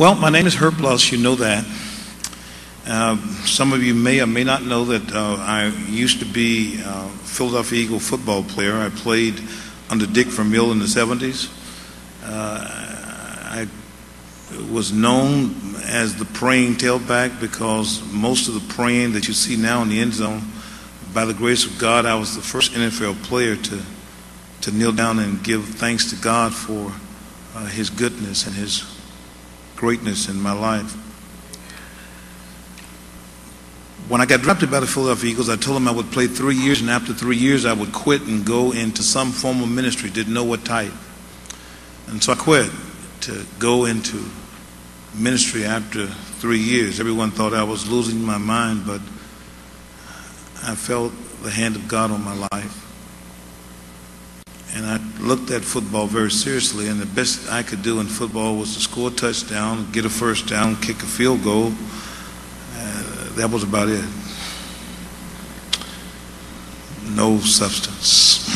Well, my name is Herb Lusk. You know that. Uh, some of you may or may not know that uh, I used to be a Philadelphia Eagle football player. I played under Dick Vermeil in the 70s. Uh, I was known as the praying tailback because most of the praying that you see now in the end zone, by the grace of God, I was the first NFL player to, to kneel down and give thanks to God for uh, His goodness and His greatness in my life. When I got drafted by the Philadelphia Eagles, I told them I would play three years, and after three years, I would quit and go into some form of ministry. Didn't know what type. And so I quit to go into ministry after three years. Everyone thought I was losing my mind, but I felt the hand of God on my life. And I looked at football very seriously, and the best I could do in football was to score a touchdown, get a first down, kick a field goal. Uh, that was about it. No substance.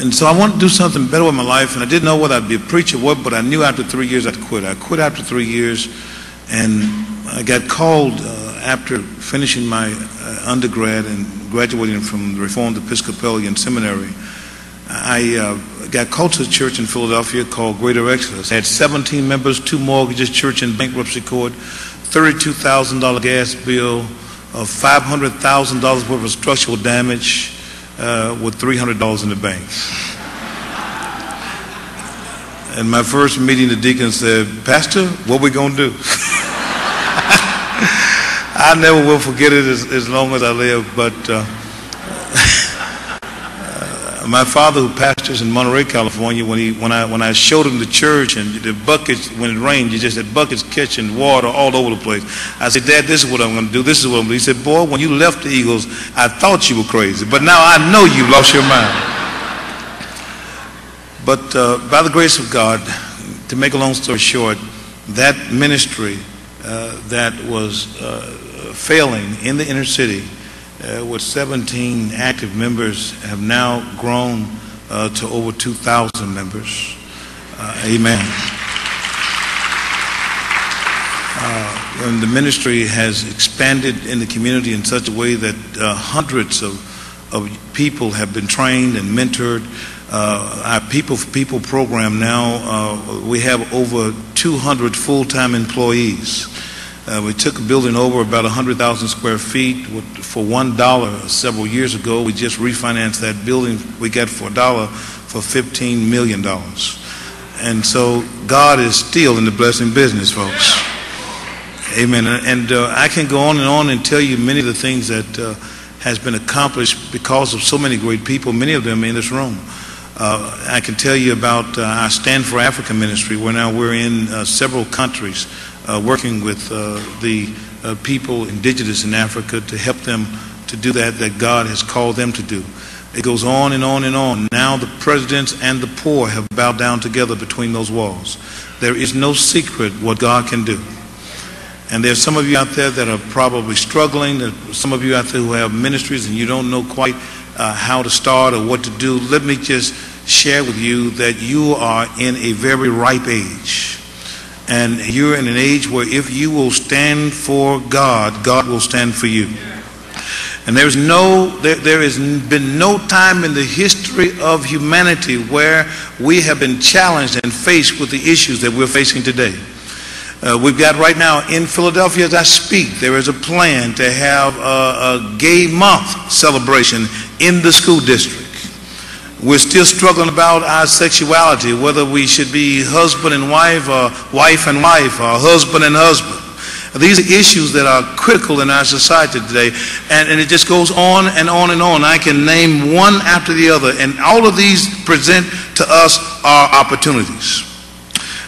And so I wanted to do something better with my life, and I didn't know whether I'd be a preacher or what, but I knew after three years I'd quit. I quit after three years, and I got called uh, after finishing my uh, undergrad and graduating from the Reformed Episcopalian Seminary. I uh, got called to a church in Philadelphia called Greater Exodus. Had 17 members, two mortgages, church in bankruptcy court, $32,000 gas bill, uh, $500,000 worth of structural damage uh, with $300 in the bank. And my first meeting, the deacon said, Pastor, what we going to do? I never will forget it as, as long as I live, but uh, my father who pastors in Monterey, California, when he when I when I showed him the church and the buckets when it rained, you just had buckets catching water all over the place. I said, Dad, this is what I'm going to do. This is what I'm going to do. He said, Boy, when you left the Eagles, I thought you were crazy, but now I know you lost your mind. But uh, by the grace of God, to make a long story short, that ministry uh, that was uh, failing in the inner city uh, with 17 active members have now grown uh, to over 2,000 members. Uh, amen. Uh, and the ministry has expanded in the community in such a way that uh, hundreds of, of people have been trained and mentored. Our People for People program now, we have over 200 full time employees. Uh, we took a building over about 100,000 square feet for one dollar several years ago. We just refinanced that building we got for a dollar for 15 million dollars. And so God is still in the blessing business, folks. Amen. And uh, I can go on and on and tell you many of the things that uh, has been accomplished because of so many great people. Many of them in this room. Uh, I can tell you about uh, our Stand for Africa ministry, where now we're in uh, several countries uh, working with uh, the uh, people indigenous in Africa to help them to do that that God has called them to do. It goes on and on and on. Now the presidents and the poor have bowed down together between those walls. There is no secret what God can do. And there's some of you out there that are probably struggling. There's some of you out there who have ministries and you don't know quite uh, how to start or what to do. Let me just share with you that you are in a very ripe age. And you're in an age where if you will stand for God, God will stand for you. And there's no, there, there has been no time in the history of humanity where we have been challenged and faced with the issues that we're facing today. Uh, we've got right now in Philadelphia as I speak, there is a plan to have a, a gay month celebration in the school district. We're still struggling about our sexuality, whether we should be husband and wife or wife and wife or husband and husband. These are issues that are critical in our society today, and, and it just goes on and on and on. I can name one after the other, and all of these present to us our opportunities.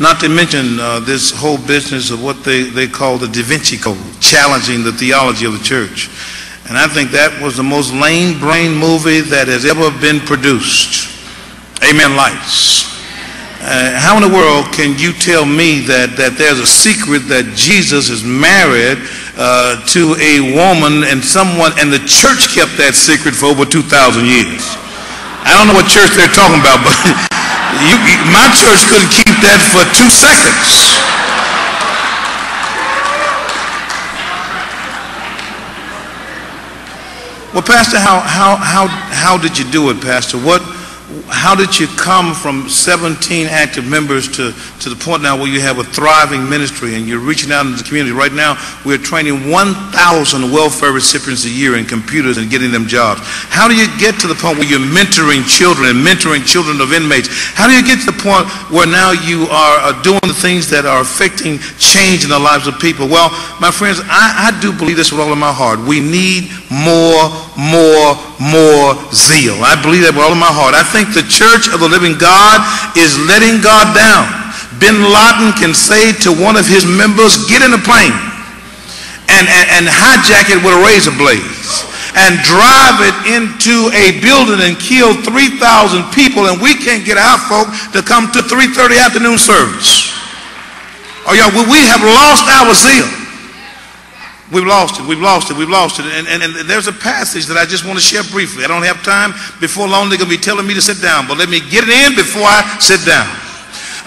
Not to mention uh, this whole business of what they, they call the Da Vinci Code, challenging the theology of the church. And I think that was the most lame brain movie that has ever been produced. Amen, lights. Uh, how in the world can you tell me that, that there's a secret that Jesus is married uh, to a woman and someone, and the church kept that secret for over 2,000 years? I don't know what church they're talking about, but you, my church couldn't keep that for two seconds. Well, Pastor, how, how, how, how did you do it, Pastor? What, how did you come from 17 active members to, to the point now where you have a thriving ministry and you're reaching out into the community? Right now, we're training 1,000 welfare recipients a year in computers and getting them jobs. How do you get to the point where you're mentoring children and mentoring children of inmates? How do you get to point where now you are uh, doing the things that are affecting change in the lives of people? Well, my friends, I, I do believe this with all of my heart. We need more, more, more zeal. I believe that with all of my heart. I think think the church of the living God is letting God down. Bin Laden can say to one of his members, get in a plane and, and, and hijack it with a razor blade and drive it into a building and kill 3,000 people and we can't get our folk to come to 3.30 afternoon service. Oh, y'all, we have lost our zeal. We've lost it. We've lost it. We've lost it. And, and, and, there's a passage that I just want to share briefly. I don't have time. Before long, they're going to be telling me to sit down. But let me get it in before I sit down.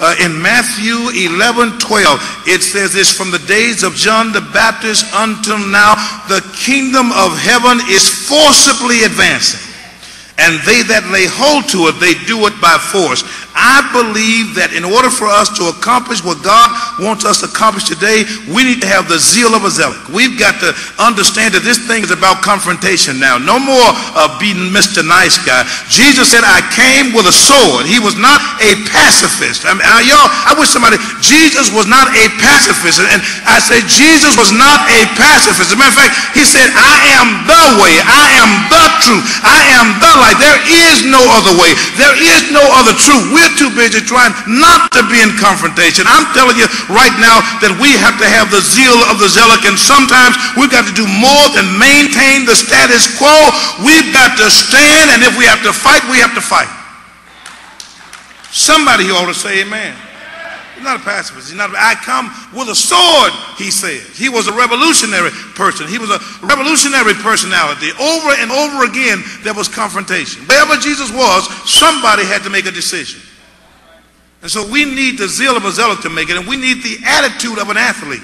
Uh, in Matthew 11, 12, it says this, from the days of John the Baptist until now, the kingdom of heaven is forcibly advancing. And they that lay hold to it, they do it by force. I believe that in order for us to accomplish what God wants us to accomplish today, we need to have the zeal of a zealot. We've got to understand that this thing is about confrontation now. No more uh, being Mr. Nice Guy. Jesus said, I came with a sword. He was not a pacifist. I mean, uh, y'all, I wish somebody, Jesus was not a pacifist. And I say, Jesus was not a pacifist. As a matter of fact, he said, I am the way. I am the truth. I am the light. There is no other way. There is no other truth. We're too busy trying not to be in confrontation. I'm telling you right now that we have to have the zeal of the zealot, and sometimes we've got to do more than maintain the status quo. We've got to stand, and if we have to fight, we have to fight. Somebody ought to say amen. He's not a pacifist. He's not. A, I come with a sword, he said. He was a revolutionary person. He was a revolutionary personality. Over and over again, there was confrontation. Wherever Jesus was, somebody had to make a decision. And so we need the zeal of a zealot to make it, and we need the attitude of an athlete.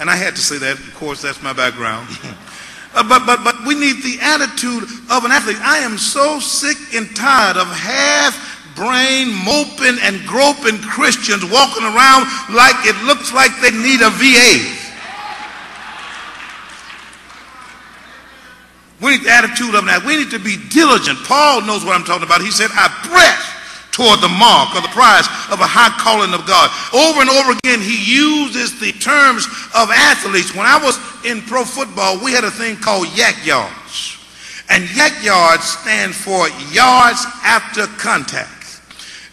And I had to say that, of course, that's my background. uh, but, but, but we need the attitude of an athlete. I am so sick and tired of half brain moping and groping Christians walking around like it looks like they need a VA. We need the attitude of that. We need to be diligent. Paul knows what I'm talking about. He said, I press toward the mark or the prize of a high calling of God. Over and over again, he uses the terms of athletes. When I was in pro football, we had a thing called YAC yards. And YAC yards stand for yards after contact.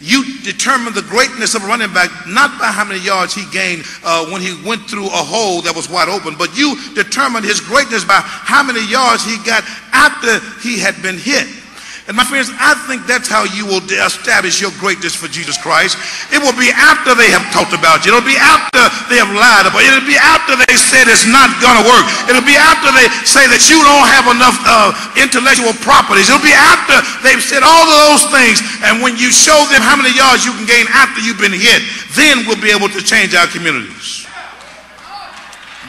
You determine the greatness of a running back not by how many yards he gained uh, when he went through a hole that was wide open, but you determine his greatness by how many yards he got after he had been hit. And my friends, I think that's how you will establish your greatness for Jesus Christ. It will be after they have talked about you. It'll be after they have lied about you. It'll be after they said it's not going to work. It'll be after they say that you don't have enough uh, intellectual properties. It'll be after they've said all of those things. And when you show them how many yards you can gain after you've been hit, then we'll be able to change our communities.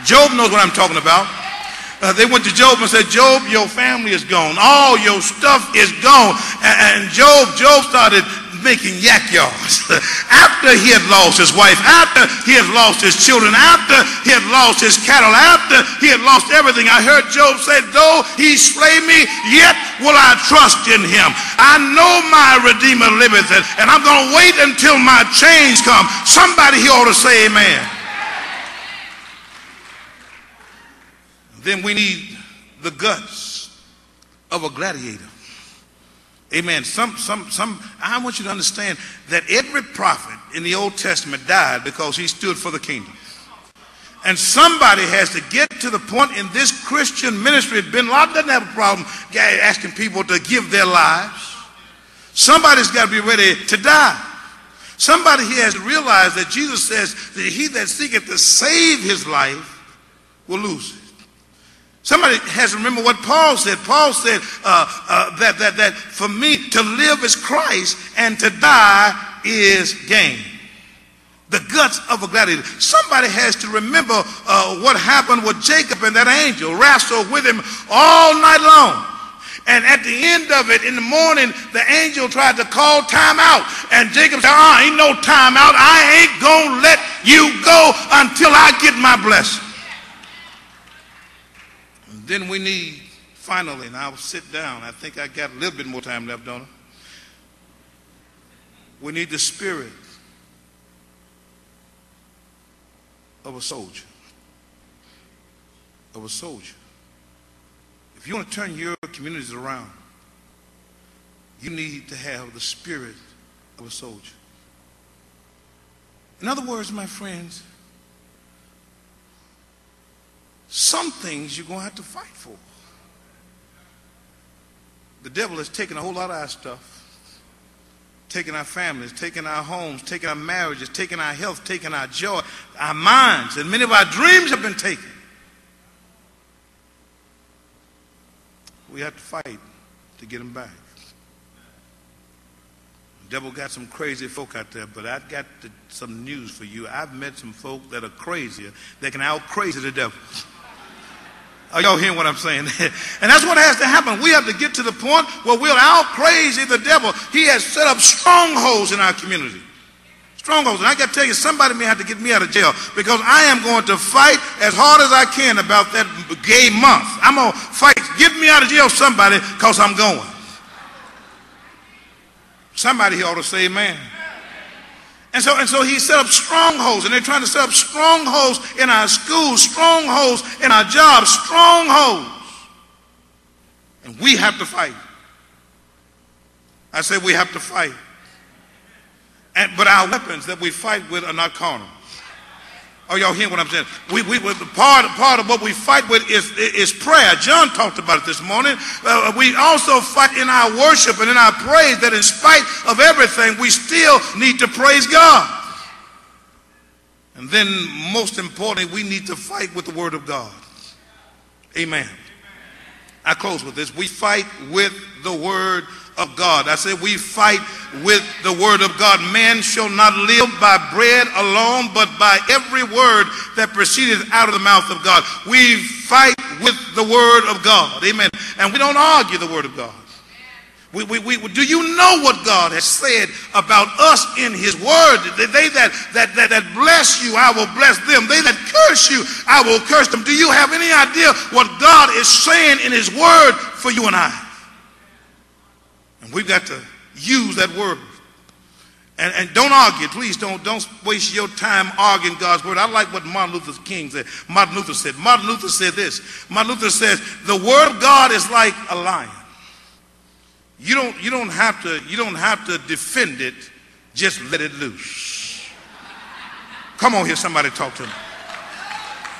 Job knows what I'm talking about. Uh, they went to Job and said, Job, your family is gone. All your stuff is gone. And, and Job, Job started making YAC yards. after he had lost his wife, after he had lost his children, after he had lost his cattle, after he had lost everything. I heard Job say, though he slay me, yet will I trust in him. I know my Redeemer liveth, and I'm going to wait until my change come. Somebody here ought to say amen. Then we need the guts of a gladiator. Amen. Some, some, some, I want you to understand that every prophet in the Old Testament died because he stood for the kingdom. And somebody has to get to the point in this Christian ministry. Bin Laden doesn't have a problem asking people to give their lives. Somebody's got to be ready to die. Somebody here has to realize that Jesus says that he that seeketh to save his life will lose it. Somebody has to remember what Paul said. Paul said uh, uh, that, that, that for me to live is Christ and to die is gain. The guts of a gladiator. Somebody has to remember uh, what happened with Jacob and that angel wrestled with him all night long. And at the end of it, in the morning, the angel tried to call time out. And Jacob said, uh, ain't no time out. I ain't going to let you go until I get my blessing. And then we need, finally, and I'll sit down. I think I got a little bit more time left, don't I? We need the spirit of a soldier. Of a soldier. If you want to turn your communities around, you need to have the spirit of a soldier. In other words, my friends, some things you're going to have to fight for. The devil has taken a whole lot of our stuff taking our families, taking our homes, taking our marriages, taking our health, taking our joy, our minds, and many of our dreams have been taken. We have to fight to get them back. The devil got some crazy folk out there, but I've got to, some news for you. I've met some folk that are crazier that can out crazy the devil. Are y'all hearing what I'm saying? and that's what has to happen. We have to get to the point where we'll out crazy the devil. He has set up strongholds in our community. Strongholds. And I got to tell you, somebody may have to get me out of jail because I am going to fight as hard as I can about that gay month. I'm going to fight. Get me out of jail, somebody, because I'm going. Somebody here ought to say amen. And so, and so he set up strongholds, and they're trying to set up strongholds in our schools, strongholds in our jobs, strongholds. And we have to fight. I say we have to fight. And, but our weapons that we fight with are not carnal. Are y'all hearing what I'm saying? We, we, part, part of what we fight with is, is prayer. John talked about it this morning. Uh, we also fight in our worship and in our praise that in spite of everything, we still need to praise God. And then, most importantly, we need to fight with the Word of God. Amen. I close with this. We fight with the Word of God. I said we fight with the word of God. Man shall not live by bread alone, but by every word that proceedeth out of the mouth of God. We fight with the word of God. Amen. And we don't argue the word of God. We, we, we, do you know what God has said about us in his word? They that, that, that, that bless you, I will bless them. They that curse you, I will curse them. Do you have any idea what God is saying in his word for you and I? And we've got to use that word. And, and don't argue, please don't, don't waste your time arguing God's word. I like what Martin Luther King said. Martin Luther said. Martin Luther said this. Martin Luther says, the word of God is like a lion. You don't, you don't have to, you don't have to defend it, just let it loose. Come on here, somebody talk to me.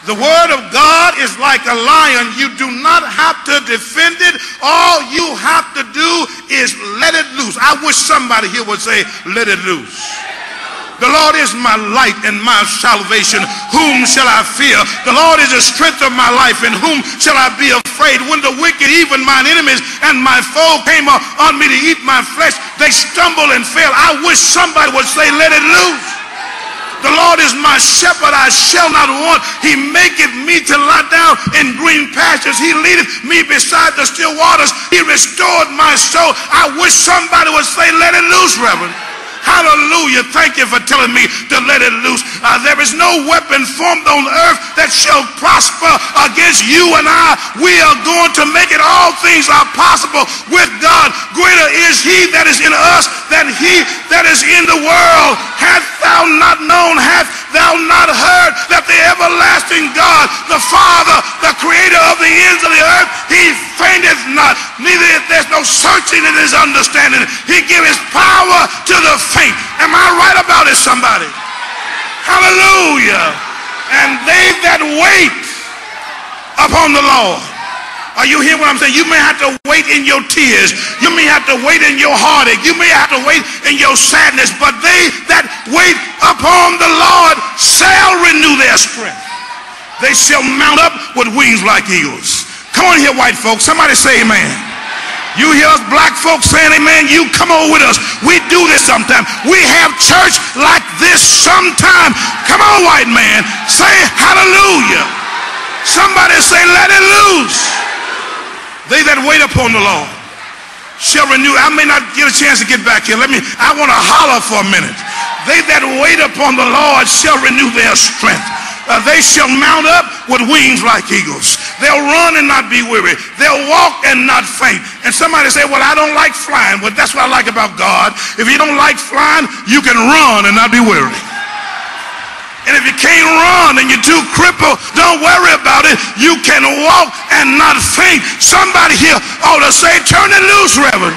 The word of God is like a lion. You do not have to defend it. All you have to do is let it loose. I wish somebody here would say, let it loose. The Lord is my light and my salvation. Whom shall I fear? The Lord is the strength of my life. In whom shall I be afraid? When the wicked, even mine enemies and my foe came on me to eat my flesh, they stumbled and fell. I wish somebody would say, let it loose. The Lord is my shepherd, I shall not want. He maketh me to lie down in green pastures. He leadeth me beside the still waters. He restored my soul. I wish somebody would say, let it loose, Reverend. Hallelujah. Thank you for telling me to let it loose. Uh, there is no weapon formed on earth that shall prosper against you and I. We are going to make it. All things are possible with God. Greater is he that is in us than he that is in the world. Hath thou not known, hath thou not heard that the everlasting God, the Father, the creator of the ends of the earth, he fainteth not, neither there's no searching in his understanding. He giveth power to the faint. Am I right about it, somebody? Hallelujah. And they that wait upon the Lord are you hearing what I'm saying? You may have to wait in your tears. You may have to wait in your heartache. You may have to wait in your sadness. But they that wait upon the Lord shall renew their strength. They shall mount up with wings like eagles. Come on here, white folks. Somebody say amen. You hear us black folks saying amen, you come on with us. We do this sometimes. We have church like this sometime. Come on, white man. Say hallelujah. Somebody say let it loose. They that wait upon the Lord shall renew. I may not get a chance to get back here. Let me, I want to holler for a minute. They that wait upon the Lord shall renew their strength. Uh, they shall mount up with wings like eagles. They'll run and not be weary. They'll walk and not faint. And somebody say, well, I don't like flying. Well, that's what I like about God. If you don't like flying, you can run and not be weary. And if you can't run and you're too crippled, don't worry about it. You can walk and not faint. Somebody here ought to say, turn it loose, Reverend.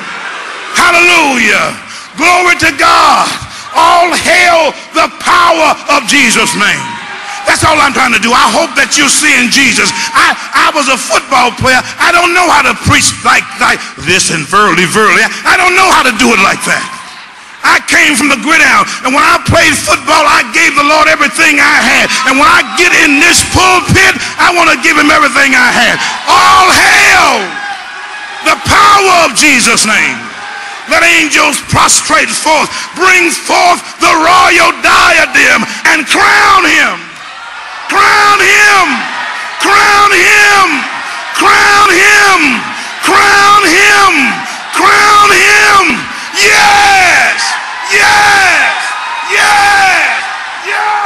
Hallelujah. Glory to God. All hail the power of Jesus' name. That's all I'm trying to do. I hope that you're seeing Jesus. I, I was a football player. I don't know how to preach like, like this and verily, verily. I don't know how to do it like that. I came from the gridiron. And when I played football, I gave the Lord everything I had. And when I get in this pulpit, I want to give him everything I had. All hail the power of Jesus' name. Let angels prostrate forth, bring forth the royal diadem and crown him. Crown him. Crown him. Crown him. Crown him. Crown him. Yes! Yes! Yes! Yes!